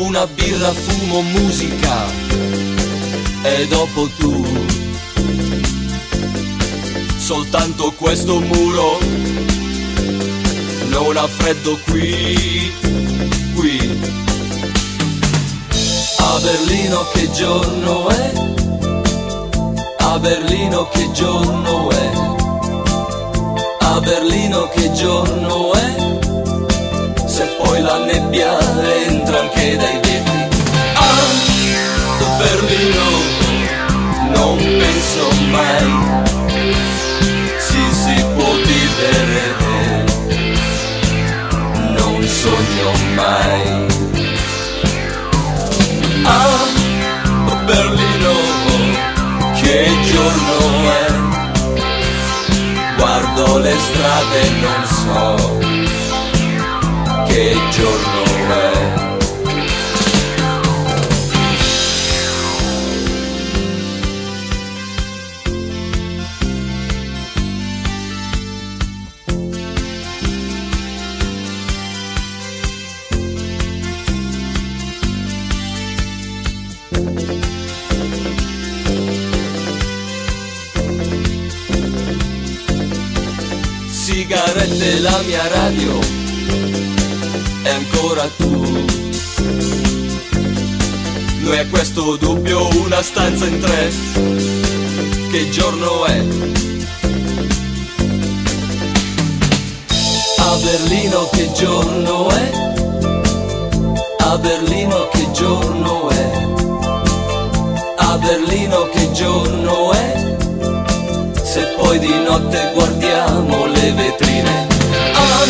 una birra, fumo, musica e dopo tu. Soltanto questo muro non ha freddo qui, qui. A Berlino che giorno è? A Berlino che giorno è? A Berlino che giorno è? Se poi la nebbia dai vetri. Ah, Berlino, non penso mai si si può vivere. Non sogno mai. Ah, Berlino, che giorno è? Guardo le strade e non so che giorno Sigarette la mia radio è ancora tu. Noi a questo dubbio una stanza in tre. Che giorno è? A Berlino che giorno è? A Berlino che giorno è? Che giorno è? Se poi di notte guardiamo le vetrine. Ah,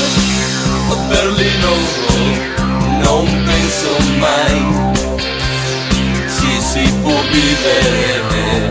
Berlino, non penso mai si si può vivere.